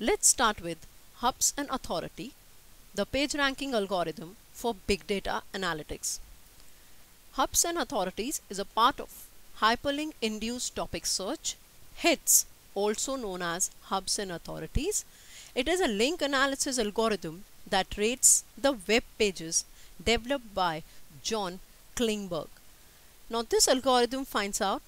Let's start with hubs and authority, the page ranking algorithm for big data analytics. Hubs and authorities is a part of hyperlink induced topic search, HITS also known as hubs and authorities. It is a link analysis algorithm that rates the web pages developed by Jon Kleinberg. Now this algorithm finds out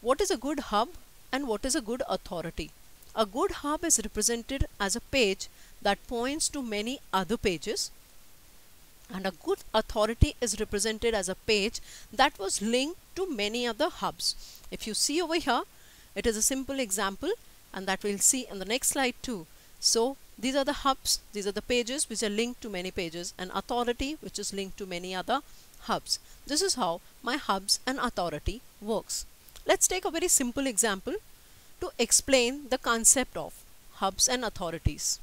what is a good hub and what is a good authority. A good hub is represented as a page that points to many other pages and a good authority is represented as a page that was linked to many other hubs. If you see over here, it is a simple example and that we'll see in the next slide too. So these are the hubs, these are the pages which are linked to many pages and authority which is linked to many other hubs. This is how my hubs and authority works. Let's take a very simple example to explain the concept of hubs and authorities.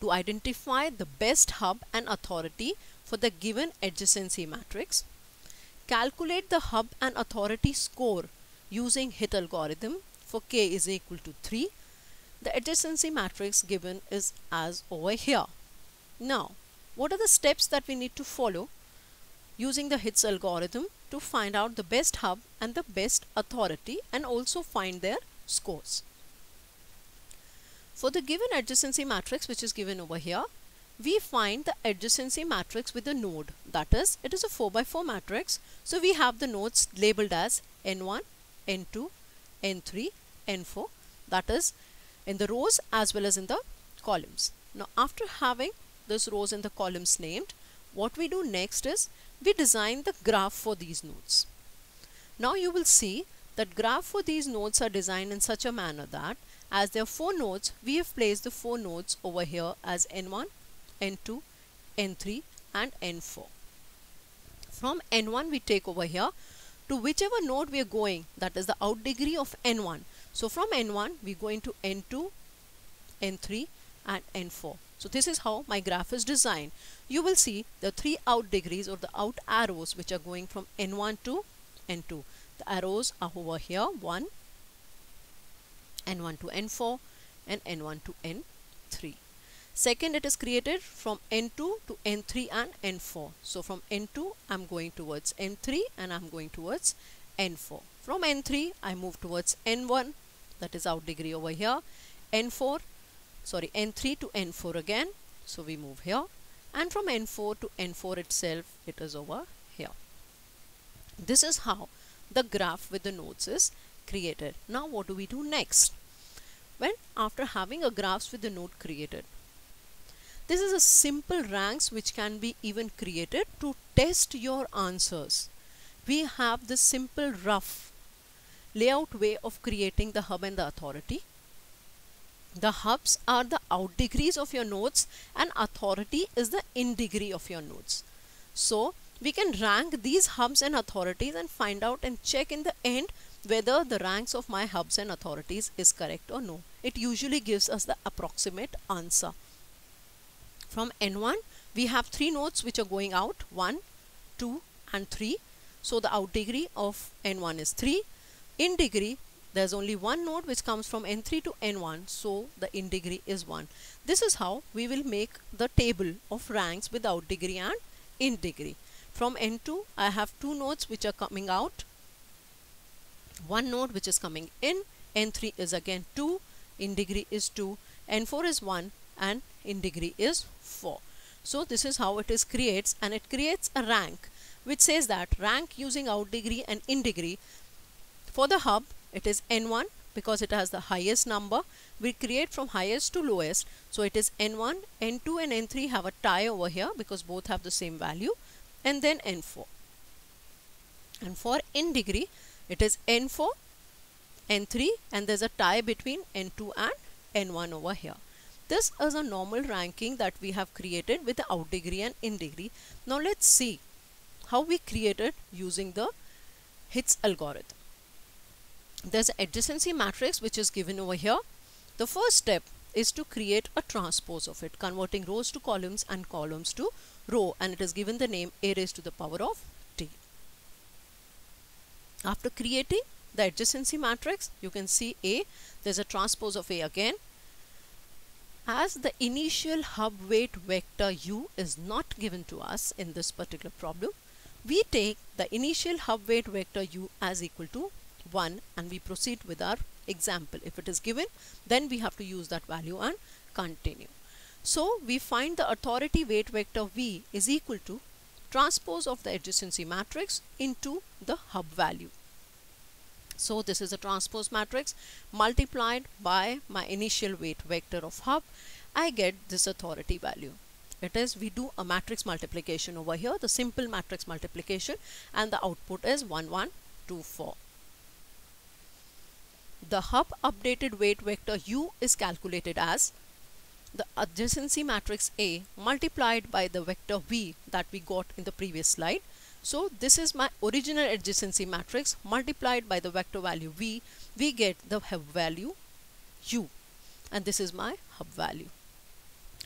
To identify the best hub and authority for the given adjacency matrix, calculate the hub and authority score using HIT algorithm for k is equal to 3 the adjacency matrix given is as over here. Now, what are the steps that we need to follow using the HITS algorithm to find out the best hub and the best authority and also find their scores. For the given adjacency matrix which is given over here, we find the adjacency matrix with the node that is it is a 4 by 4 matrix so we have the nodes labeled as n1 n2 n3 n4 that is in the rows as well as in the columns. Now after having this rows and the columns named, what we do next is we design the graph for these nodes. Now you will see that graph for these nodes are designed in such a manner that as there are four nodes, we have placed the four nodes over here as N1, N2, N3 and N4. From N1 we take over here to whichever node we are going that is the out degree of N1 so from N1 we go into N2, N3 and N4. So this is how my graph is designed. You will see the three out degrees or the out arrows which are going from N1 to N2. The arrows are over here 1, N1 to N4 and N1 to N3. Second it is created from N2 to N3 and N4. So from N2 I'm going towards N3 and I'm going towards N4. From N3 I move towards N1 that is out degree over here n4 sorry n3 to n4 again. So we move here. And from n4 to n4 itself it is over here. This is how the graph with the nodes is created. Now what do we do next? When after having a graphs with the node created this is a simple ranks which can be even created to test your answers. We have this simple rough layout way of creating the hub and the authority. The hubs are the out degrees of your nodes and authority is the in degree of your nodes. So we can rank these hubs and authorities and find out and check in the end whether the ranks of my hubs and authorities is correct or no. It usually gives us the approximate answer. From N1 we have three nodes which are going out 1, 2 and 3. So the out degree of N1 is 3 in degree there's only one node which comes from n3 to n1 so the in degree is 1 this is how we will make the table of ranks without degree and in degree. From n2 I have two nodes which are coming out. One node which is coming in n3 is again 2 in degree is 2 n4 is 1 and in degree is 4 so this is how it is creates and it creates a rank which says that rank using out degree and in degree for the hub, it is N1 because it has the highest number. We create from highest to lowest. So it is N1, N2 and N3 have a tie over here because both have the same value and then N4. And for in degree, it is N4, N3 and there's a tie between N2 and N1 over here. This is a normal ranking that we have created with the out degree and in degree. Now let's see how we created using the HITS algorithm there's an adjacency matrix which is given over here. The first step is to create a transpose of it, converting rows to columns and columns to row and it is given the name a raised to the power of t. After creating the adjacency matrix, you can see A, there's a transpose of A again. as the initial hub weight vector u is not given to us in this particular problem, we take the initial hub weight vector u as equal to 1 and we proceed with our example. If it is given, then we have to use that value and continue. So we find the authority weight vector v is equal to transpose of the adjacency matrix into the hub value. So this is a transpose matrix multiplied by my initial weight vector of hub. I get this authority value. It is we do a matrix multiplication over here, the simple matrix multiplication and the output is 1124. The hub updated weight vector u is calculated as the adjacency matrix A multiplied by the vector V that we got in the previous slide. So this is my original adjacency matrix multiplied by the vector value V. We get the hub value U and this is my hub value.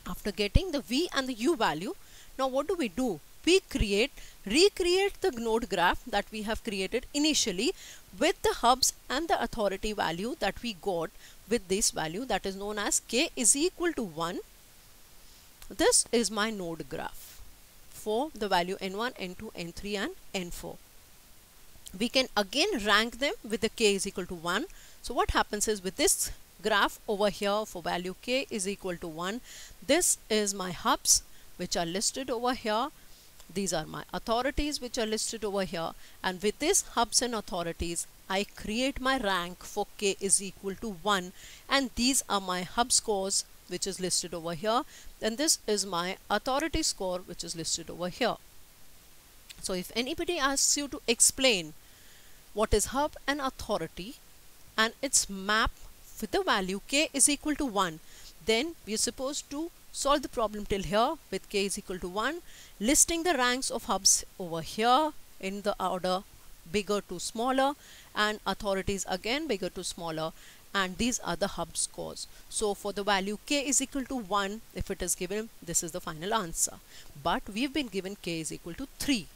After getting the V and the U value, now what do we do? We create, recreate the node graph that we have created initially with the hubs and the authority value that we got with this value that is known as k is equal to 1. This is my node graph for the value n1, n2, n3 and n4. We can again rank them with the k is equal to 1. So what happens is with this graph over here for value k is equal to 1, this is my hubs which are listed over here these are my authorities which are listed over here. And with this hubs and authorities I create my rank for k is equal to 1 and these are my hub scores which is listed over here. And this is my authority score which is listed over here. So if anybody asks you to explain what is hub and authority and its map with the value k is equal to 1 then we are supposed to solve the problem till here with k is equal to 1 listing the ranks of hubs over here in the order bigger to smaller and authorities again bigger to smaller and these are the hub scores. So for the value k is equal to 1 if it is given this is the final answer but we've been given k is equal to 3.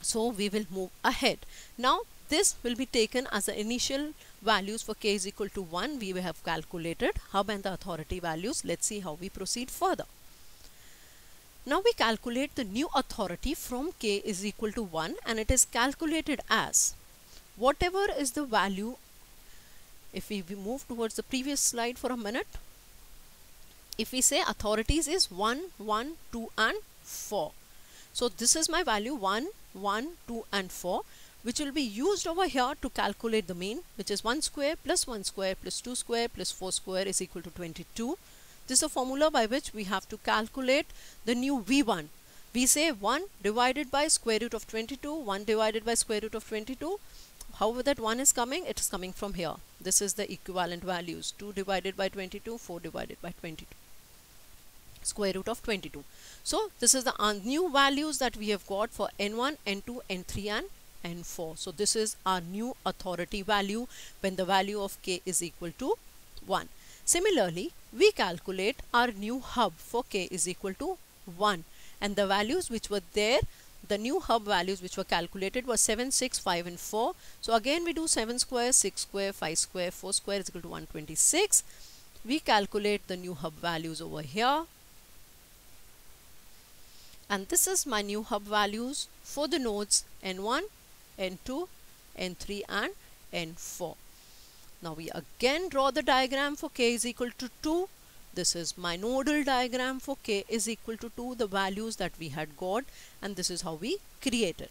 So we will move ahead. Now this will be taken as the initial values for k is equal to 1 we have calculated hub and the authority values. Let's see how we proceed further. Now we calculate the new authority from k is equal to 1 and it is calculated as whatever is the value. If we move towards the previous slide for a minute if we say authorities is 1 1 2 and 4 so this is my value 1 1 2 and 4 which will be used over here to calculate the mean which is 1 square plus 1 square plus 2 square plus 4 square is equal to 22. This is a formula by which we have to calculate the new V1. We say 1 divided by square root of 22, 1 divided by square root of 22. However that 1 is coming, it is coming from here. This is the equivalent values 2 divided by 22, 4 divided by 22 square root of 22. So this is the uh, new values that we have got for n1, n2, n3 and and 4. So this is our new authority value when the value of k is equal to 1. Similarly, we calculate our new hub for k is equal to 1 and the values which were there the new hub values which were calculated were 7, 6, 5 and 4. So again we do 7 square, 6 square, 5 square, 4 square is equal to 126. We calculate the new hub values over here. And this is my new hub values for the nodes N1, N2, N3 and N4. Now we again draw the diagram for k is equal to 2. This is my nodal diagram for k is equal to 2, the values that we had got and this is how we created.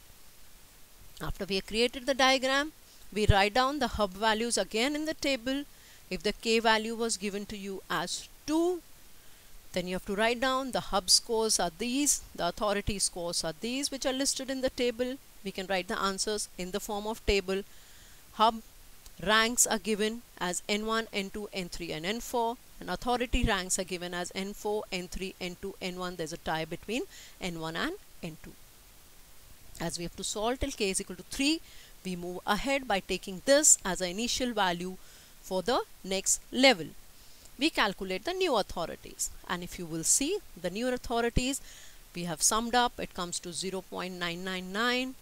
After we created the diagram, we write down the hub values again in the table. If the k value was given to you as 2, then you have to write down the hub scores are these, the authority scores are these which are listed in the table we can write the answers in the form of table. Hub ranks are given as n1 n2 n3 and n4 and authority ranks are given as n4 n3 n2 n1 there's a tie between n1 and n2 as we have to solve till k is equal to 3 we move ahead by taking this as an initial value for the next level. We calculate the new authorities and if you will see the new authorities we have summed up. It comes to 0.999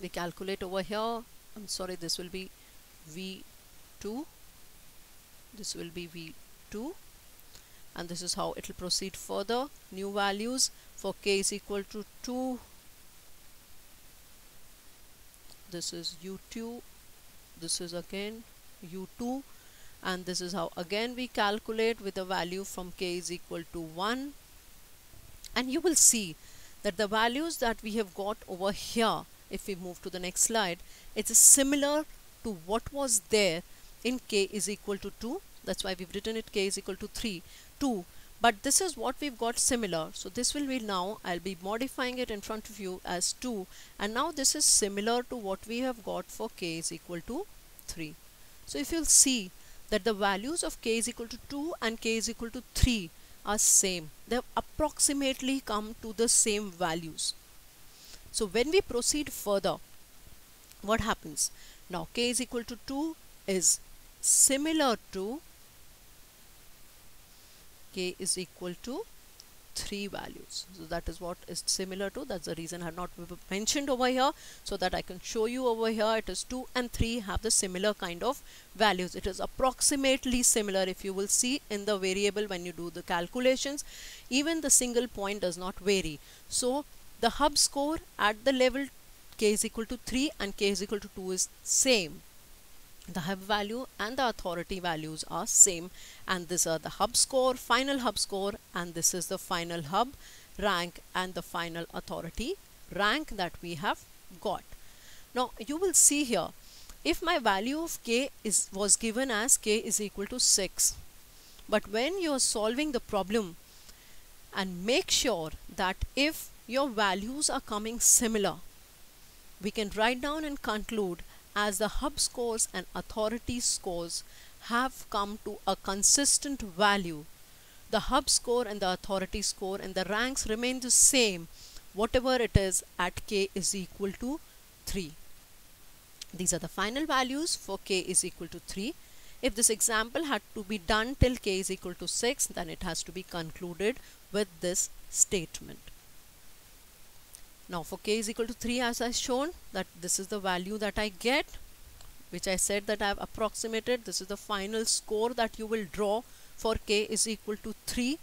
we calculate over here. I'm sorry this will be V 2 this will be v2 and this is how it will proceed further. New values for k is equal to 2 this is u2 this is again u2 and this is how again we calculate with a value from k is equal to 1 and you will see that the values that we have got over here if we move to the next slide it's similar to what was there in k is equal to 2 that's why we've written it k is equal to 3 2 but this is what we've got similar. So this will be now I'll be modifying it in front of you as 2 and now this is similar to what we have got for k is equal to 3 so if you'll see that the values of k is equal to 2 and k is equal to 3 are same. They approximately come to the same values so when we proceed further what happens? Now k is equal to 2 is similar to k is equal to 3 values. So that is what is similar to. That's the reason I have not mentioned over here. So that I can show you over here it is 2 and 3 have the similar kind of values. It is approximately similar if you will see in the variable when you do the calculations. Even the single point does not vary. So the hub score at the level k is equal to 3 and k is equal to 2 is same. The hub value and the authority values are same. And these are the hub score final hub score and this is the final hub rank and the final authority rank that we have got. Now you will see here if my value of k is was given as k is equal to 6 but when you are solving the problem and make sure that if your values are coming similar we can write down and conclude as the hub scores and authority scores have come to a consistent value. The hub score and the authority score and the ranks remain the same whatever it is at k is equal to 3. These are the final values for k is equal to 3. If this example had to be done till k is equal to 6 then it has to be concluded with this statement. Now for k is equal to 3 as I shown that this is the value that I get which I said that I have approximated. This is the final score that you will draw for k is equal to 3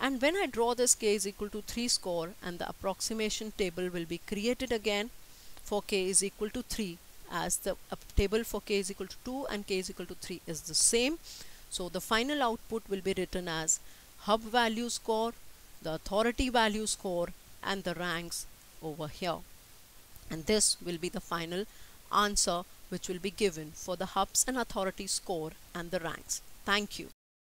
and when I draw this k is equal to 3 score and the approximation table will be created again for k is equal to 3 as the uh, table for k is equal to 2 and k is equal to 3 is the same. So the final output will be written as hub value score the authority value score and the ranks over here and this will be the final answer which will be given for the hubs and authority score and the ranks. Thank you.